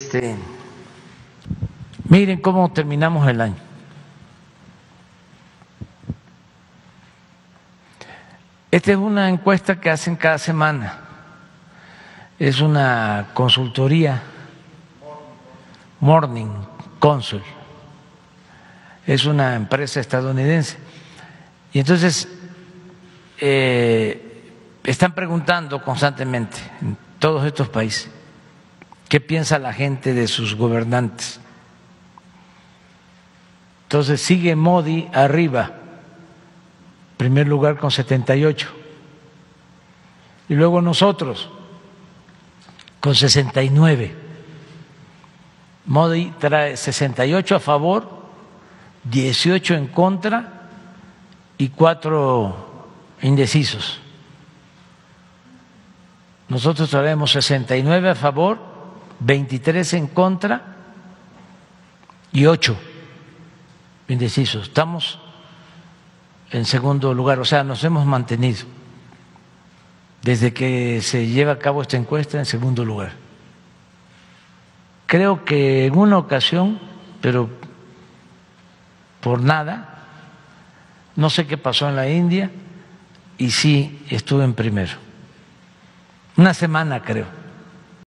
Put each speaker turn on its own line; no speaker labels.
Este, miren cómo terminamos el año. Esta es una encuesta que hacen cada semana. Es una consultoría, Morning Consul. Es una empresa estadounidense. Y entonces eh, están preguntando constantemente en todos estos países qué piensa la gente de sus gobernantes. Entonces sigue Modi arriba, primer lugar con 78. Y luego nosotros con 69. Modi trae 68 a favor, 18 en contra y 4 indecisos. Nosotros traemos 69 a favor, 23 en contra y 8 indecisos. Estamos en segundo lugar, o sea, nos hemos mantenido desde que se lleva a cabo esta encuesta en segundo lugar. Creo que en una ocasión, pero por nada, no sé qué pasó en la India y sí estuve en primero. Una semana creo